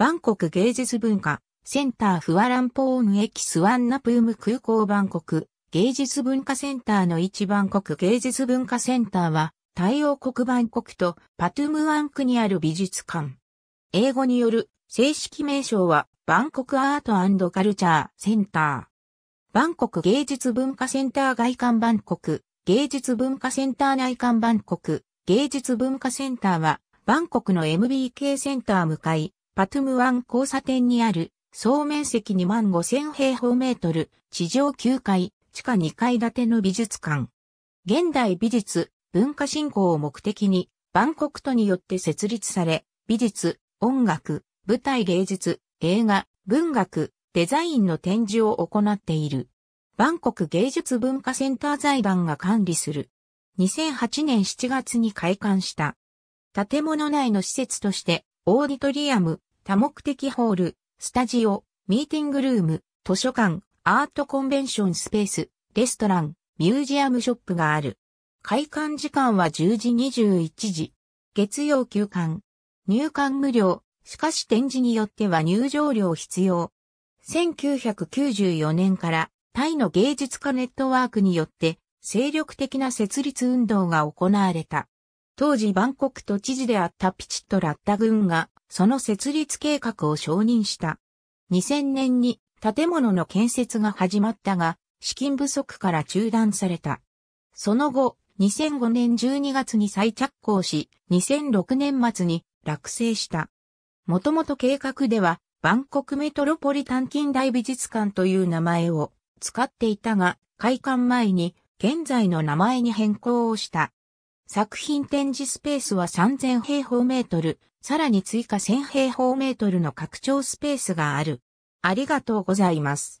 バンコク芸術文化センターフワランポーン駅スワンナプーム空港バンコク芸術文化センターの一バンコク芸術文化センターは対応国バンコクとパトゥムワンクにある美術館。英語による正式名称はバンコクアートカルチャーセンター。バンコク芸術文化センター外観バンコク、芸術文化センター内観バンコク、芸術文化センターはバンコクの MBK センター向かい、パトゥムワン交差点にある総面積2万5000平方メートル、地上9階、地下2階建ての美術館。現代美術、文化振興を目的に、バンコク都によって設立され、美術、音楽、舞台芸術、映画、文学、デザインの展示を行っている。バンコク芸術文化センター財団が管理する。2008年7月に開館した。建物内の施設として、オーディトリアム、多目的ホール、スタジオ、ミーティングルーム、図書館、アートコンベンションスペース、レストラン、ミュージアムショップがある。開館時間は10時21時。月曜休館。入館無料。しかし展示によっては入場料必要。1994年からタイの芸術家ネットワークによって精力的な設立運動が行われた。当時バンコク都知事であったピチットラッタ軍がその設立計画を承認した。2000年に建物の建設が始まったが、資金不足から中断された。その後、2005年12月に再着工し、2006年末に落成した。もともと計画では、バンコクメトロポリタン近代美術館という名前を使っていたが、開館前に現在の名前に変更をした。作品展示スペースは3000平方メートル、さらに追加1000平方メートルの拡張スペースがある。ありがとうございます。